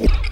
you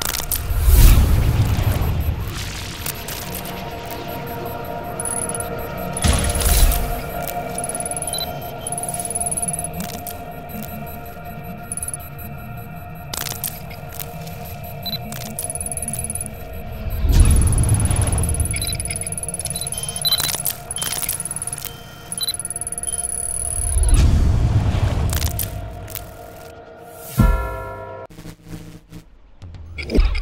you